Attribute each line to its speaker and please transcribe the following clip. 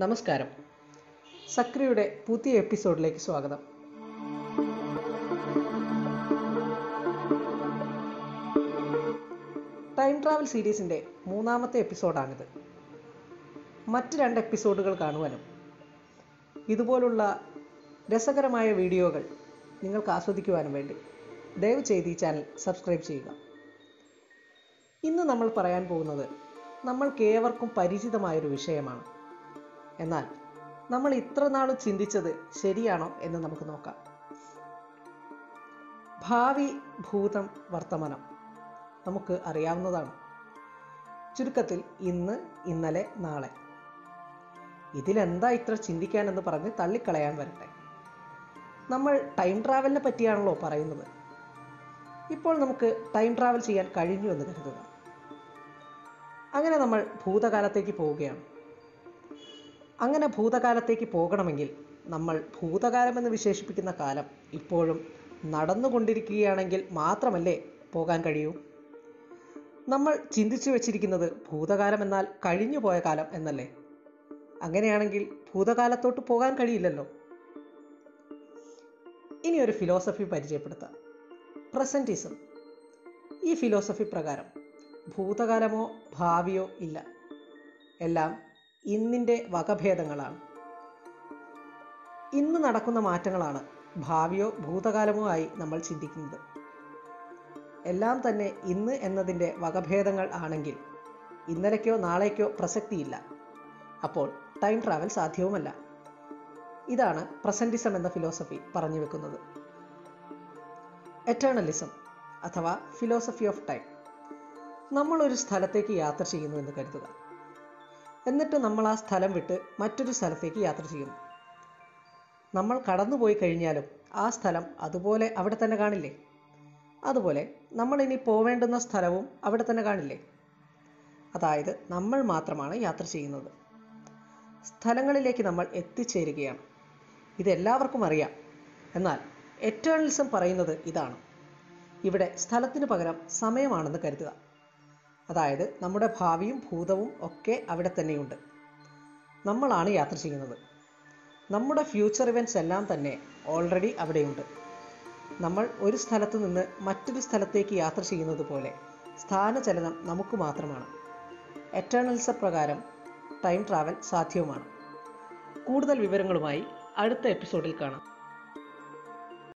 Speaker 1: നമസ്കാരം. സക്രിയുടെ പുതിയ എപ്പിസോഡിലേക്ക് സ്വാഗതം. ടൈം ട്രാവൽ സീരീസിന്റെ മൂന്നാമത്തെ എപ്പിസോഡാണിത്. മറ്റ് രണ്ട് എപ്പിസോഡുകൾ കാണുവാനും ഇതുപോലുള്ള രസകരമായ വീഡിയോകൾ നിങ്ങൾക്ക് ആസ്വദിക്കുവാനും വേണ്ടി ദയവ് ചെയ്ത് ഈ ചാനൽ സബ്സ്ക്രൈബ് ചെയ്യുക. ഇന്ന് നമ്മൾ പറയാൻ പോകുന്നത് നമ്മൾക്കേവർക്കും പരിചിതമായൊരു വിഷയമാണ്. എന്നാൽ നമ്മൾ ഇത്ര നാൾ ചിന്തിച്ചത് ശരിയാണോ എന്ന് നമുക്ക് നോക്കാം. ഭാവി ഭൂതം വർത്തമാനം നമുക്ക് അറിയാവുന്നതാണ്. ചുരുക്കത്തിൽ ഇന്ന് ഇന്നലെ നാളെ. ഇതിലെന്താ ഇത്ര ചിന്തിക്കാനെന്ന് പറഞ്ഞ് തള്ളിക്കളയാൻ വരട്ടെ. നമ്മൾ ടൈം ട്രാവലിനെ പറ്റിയാണല്ലോ പറയുന്നത്. ഇപ്പോൾ നമുക്ക് ടൈം ട്രാവൽ ചെയ്യാൻ കഴിഞ്ഞു എന്ന് കരുതുക. അങ്ങനെ നമ്മൾ ഭൂതകാലത്തേക്ക് പോവുകയാണ്. അങ്ങനെ ഭൂതകാലത്തേക്ക് പോകണമെങ്കിൽ നമ്മൾ ഭൂതകാലമെന്ന് വിശേഷിപ്പിക്കുന്ന കാലം ഇപ്പോഴും നടന്നുകൊണ്ടിരിക്കുകയാണെങ്കിൽ മാത്രമല്ലേ പോകാൻ കഴിയൂ? നമ്മൾ ചിന്തിച്ചു വെച്ചിരിക്കുന്നത് ഭൂതകാലം എന്നാൽ കഴിഞ്ഞു പോയ കാലം എന്നല്ലേ? അങ്ങനെയാണെങ്കിൽ ഭൂതകാലത്തോട്ട് പോകാൻ കഴിയില്ലല്ലോ. ഇനി ഒരു ഫിലോസഫി പരിചയപ്പെടുത്താം. പ്രസന്റിസം ഈ ഫിലോസഫി പ്രകാരം ഭൂതകാലമോ ഭാവിയോ ഇല്ല. എല്ലാം ഇന്നിന്റെ വകഭേദങ്ങളാണ്. ഇന്ന് നടക്കുന്ന മാറ്റങ്ങളാണ് ഭാവിയോ ഭൂതകാലമോ ആയി നമ്മൾ ചിന്തിക്കുന്നത്. എല്ലാം തന്നെ ഇന്ന് എന്നതിന്റെ വകഭേദങ്ങൾ ആണെങ്കിൽ ഇന്നലേക്കോ നാളേക്കോ പ്രസക്തിയില്ല. അപ്പോൾ ടൈം ട്രാവൽ സാധ്യവുമല്ല. ഇതാണ് പ്രസന്റിസം എന്ന ഫിലോസഫി പറഞ്ഞു വെക്കുന്നത്. എറ്റേണലിസം അഥവാ ഫിലോസഫി ഓഫ് ടൈം. നമ്മൾ ഒരു സ്ഥലത്തേക്ക് യാത്ര ചെയ്യുന്നു എന്ന് കരുതുക. എന്നിട്ട് നമ്മൾ ആ സ്ഥലം വിട്ട് മറ്റൊരു സ്ഥലത്തേക്ക് യാത്ര ചെയ്യുന്നു നമ്മൾ കടന്നുപോയി കഴിഞ്ഞാലും ആ സ്ഥലം അതുപോലെ അവിടെ തന്നെ കാണില്ലേ? അതുപോലെ നമ്മൾ ഇനി പോവേണ്ടുന്ന സ്ഥലവും അവിടെ തന്നെ കാണില്ലേ? അതായത് നമ്മൾ മാത്രമാണ് യാത്ര ചെയ്യുന്നത്. സ്ഥലങ്ങളിലേക്ക് നമ്മൾ എത്തിച്ചേരുകയാണ്. ഇതെല്ലാവർക്കും അറിയാം. എന്നാൽ എറ്റേണലിസം പറയുന്നത് ഇതാണ്. ഇവിടെ സ്ഥലത്തിന് പകരം സമയമാണെന്ന് കരുതുക. അതായത് നമ്മുടെ ഭാവിയും ഭൂതവും ഒക്കെ അവിടെ തന്നെയുണ്ട്. നമ്മളാണ് യാത്ര ചെയ്യുന്നത്. നമ്മുടെ ഫ്യൂച്ചർ ഇവന്റ്സ് എല്ലാം തന്നെ ഓൾറെഡി അവിടെയുണ്ട്. നമ്മൾ ഒരു സ്ഥലത്ത് നിന്ന് മറ്റൊരു സ്ഥലത്തേക്ക് യാത്ര ചെയ്യുന്നത് പോലെ സ്ഥാനചലനം നമുക്ക് മാത്രമാണ്. എറ്റേണൽസ് പ്രകാരം ടൈം ട്രാവൽ സാധ്യവുമാണ്. കൂടുതൽ വിവരങ്ങളുമായി അടുത്ത എപ്പിസോഡിൽ കാണാം.